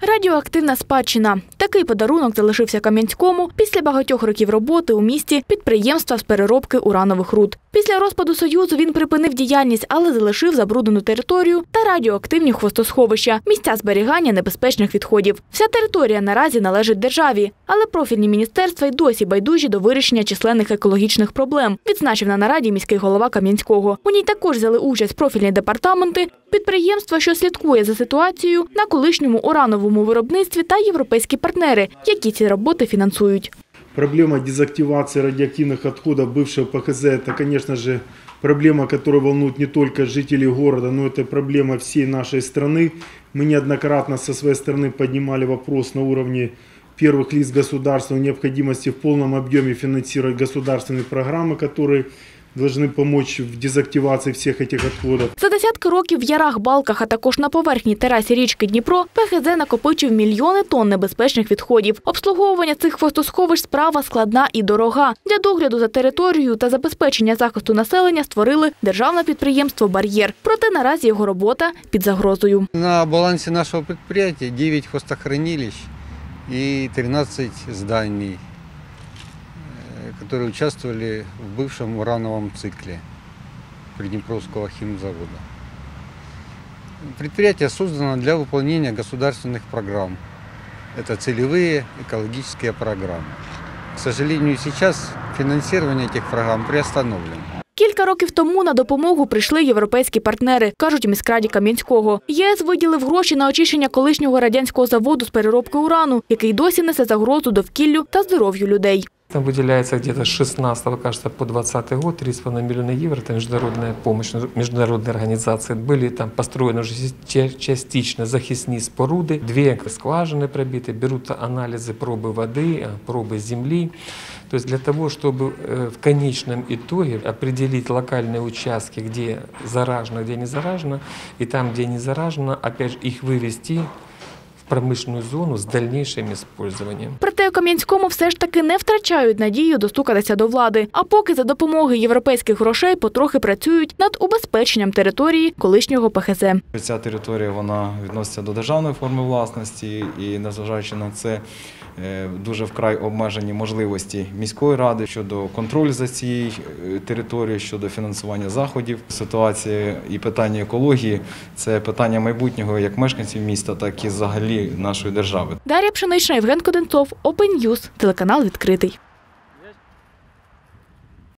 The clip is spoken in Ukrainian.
Радіоактивна спадщина. Такий подарунок залишився Кам'янському після багатьох років роботи у місті підприємства з переробки уранових руд. Після розпаду Союзу він припинив діяльність, але залишив забруднену територію та радіоактивні хвостосховища, місця зберігання небезпечних відходів. Вся територія наразі належить державі, але профільні міністерства й досі байдужі до вирішення численних екологічних проблем, відзначив на нараді міський голова Кам'янського. У ній також взяли участь профільні департаменти, підприємство, що слідкує за ситуацією на колишньому урановому виробництві та європейські партнери, які ці роботи фінансують. Проблема дезактивации радиоактивных отходов бывшего ПХЗ – это, конечно же, проблема, которая волнует не только жителей города, но это проблема всей нашей страны. Мы неоднократно со своей стороны поднимали вопрос на уровне первых лиц государства о необходимости в полном объеме финансировать государственные программы, которые должны помочь в дезактивации всех этих отходов. За десятки років в ярах, балках, а також на поверхні терасі річки Дніпро ПХЗ накопичив мільйони тонн небезпечних відходів. Обслуговування цих хвостосховищ справа складна і дорога. Для догляду за територією та забезпечення захисту населення створили державне підприємство Бар'єр. Проте наразі його робота під загрозою. На балансе нашего предприятия 9 хвостохранилищ и 13 зданий, э, которые участвовали в бывшем урановом цикле Приднепровского химзавода. Предприятие создано для выполнения государственных программ. Это целевые экологические программы. К сожалению, сейчас финансирование этих программ приостановлено. Кілька років тому на допомогу прийшли європейські партнери, кажуть у міськраді Кам'янського. ЄС виділив гроші на очищення колишнього радянського заводу з переробки урану, який досі несе загрозу довкіллю та здоров'ю людей. Там выделяется где-то с 16 кажется, по 20 год 3,5 миллиона евро. Это международная помощь международной организации. Были там построены уже ча- частично захисные споруды. Две скважины пробиты. Берут анализы пробы воды, э, пробы земли. То есть для того, чтобы э, в конечном итоге определить локальные участки, где заражено, где не заражено, и там, где не заражено, опять же, их вывести промышленную зону с дальнейшим использованием. Проте у Кам'янському все ж таки не втрачають надію достукатися до влади. А поки за допомогою європейських грошей потрохи працюють над убезпеченням території колишнього ПХЗ. Ця територія вона відноситься до державної форми власності, і незважаючи на це, дуже вкрай обмежені можливості міської ради щодо контролю за цією е, територією, щодо фінансування заходів. Ситуація і питання екології це питання майбутнього як мешканців міста, так і взагалі нашої держави. Дар'я Пшенична, Євген Коденцов, Open News, телеканал відкритий.